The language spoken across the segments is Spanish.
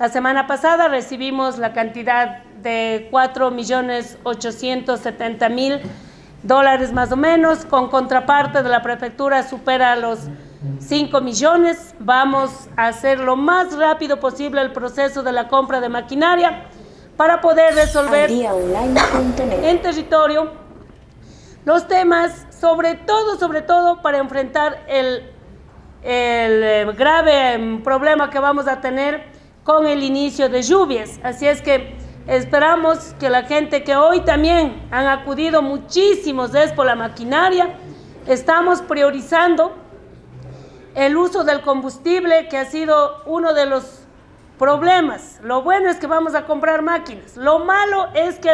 La semana pasada recibimos la cantidad de 4 millones 870 mil dólares más o menos, con contraparte de la prefectura supera los 5 millones. Vamos a hacer lo más rápido posible el proceso de la compra de maquinaria para poder resolver en territorio los temas, sobre todo, sobre todo para enfrentar el, el eh, grave em, problema que vamos a tener con el inicio de lluvias. Así es que esperamos que la gente que hoy también han acudido muchísimos es por la maquinaria, estamos priorizando el uso del combustible que ha sido uno de los problemas. Lo bueno es que vamos a comprar máquinas. Lo malo es que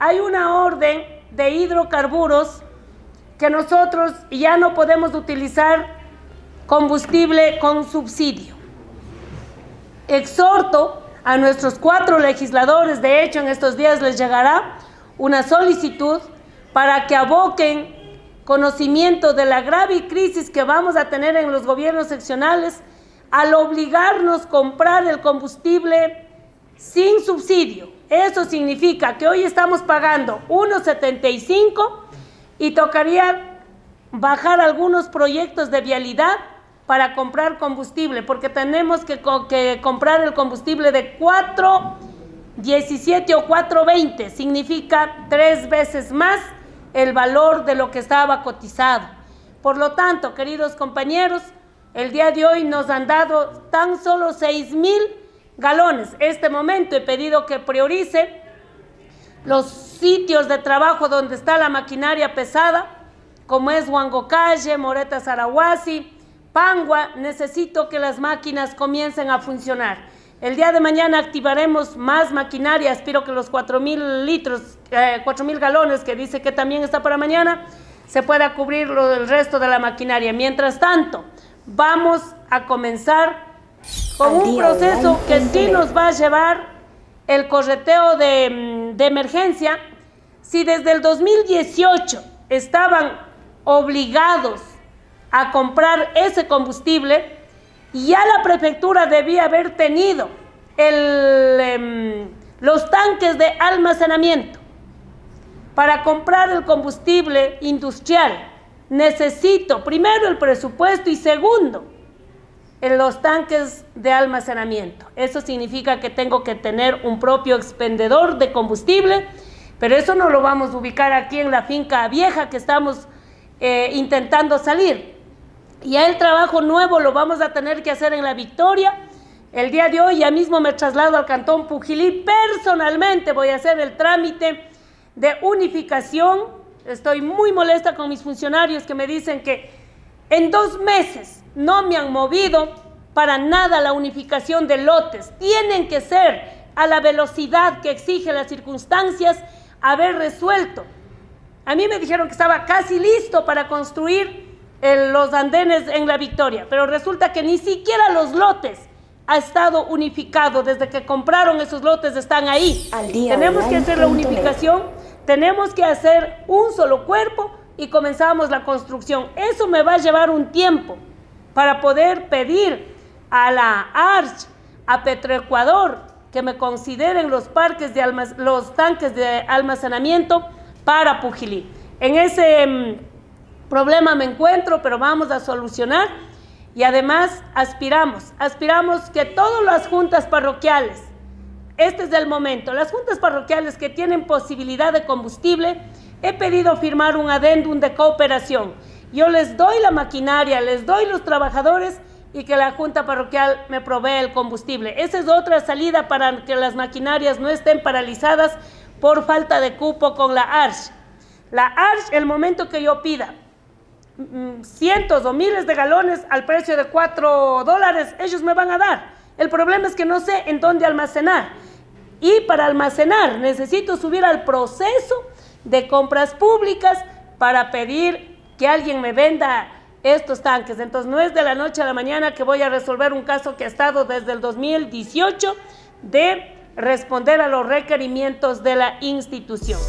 hay una orden de hidrocarburos que nosotros ya no podemos utilizar combustible con subsidio. Exhorto a nuestros cuatro legisladores, de hecho en estos días les llegará una solicitud para que aboquen conocimiento de la grave crisis que vamos a tener en los gobiernos seccionales al obligarnos a comprar el combustible sin subsidio. Eso significa que hoy estamos pagando 1.75 y tocaría bajar algunos proyectos de vialidad para comprar combustible, porque tenemos que, comprar el combustible de 4.17 o 4.20, significa tres veces más el valor de lo que estaba cotizado. Por lo tanto, queridos compañeros, el día de hoy nos han dado tan solo 6 mil galones. Este momento he pedido que priorice los sitios de trabajo donde está la maquinaria pesada, como es Huangocalle, Moreta Sarahuasi, Pangua. Necesito que las máquinas comiencen a funcionar. El día de mañana activaremos más maquinaria, espero que los 4 mil litros, eh, 4 mil galones que dice que también está para mañana, se pueda cubrir lo, el resto de la maquinaria. Mientras tanto, vamos a comenzar con un proceso que sí nos va a llevar el correteo de, mm, de emergencia. Si desde el 2018 estaban obligados a comprar ese combustible, ya la prefectura debía haber tenido el, em, los tanques de almacenamiento para comprar el combustible industrial necesito primero el presupuesto y segundo, en los tanques de almacenamiento. Eso significa que tengo que tener un propio expendedor de combustible, pero eso no lo vamos a ubicar aquí en la finca vieja que estamos eh, intentando salir. Y el trabajo nuevo lo vamos a tener que hacer en la Victoria. El día de hoy ya mismo me traslado al Cantón Pujilí. Personalmente voy a hacer el trámite de unificación Estoy muy molesta con mis funcionarios que me dicen que en dos meses no me han movido para nada la unificación de lotes. Tienen que ser a la velocidad que exige las circunstancias haber resuelto. A mí me dijeron que estaba casi listo para construir los andenes en la Victoria, pero resulta que ni siquiera los lotes ha estado unificado. Desde que compraron esos lotes están ahí. Tenemos que hacer la unificación tenemos que hacer un solo cuerpo y comenzamos la construcción. Eso me va a llevar un tiempo para poder pedir a la ARCH, a Petroecuador, que me consideren los, parques de los tanques de almacenamiento para Pujilí. En ese mm, problema me encuentro, pero vamos a solucionar y además aspiramos, aspiramos que todas las juntas parroquiales, este es el momento. Las juntas parroquiales que tienen posibilidad de combustible, he pedido firmar un adendum de cooperación. Yo les doy la maquinaria, les doy los trabajadores y que la junta parroquial me provee el combustible. Esa es otra salida para que las maquinarias no estén paralizadas por falta de cupo con la ARSH. La ARSH, el momento que yo pida cientos o miles de galones al precio de 4 dólares, ellos me van a dar. El problema es que no sé en dónde almacenar. Y para almacenar necesito subir al proceso de compras públicas para pedir que alguien me venda estos tanques. Entonces no es de la noche a la mañana que voy a resolver un caso que ha estado desde el 2018 de responder a los requerimientos de la institución.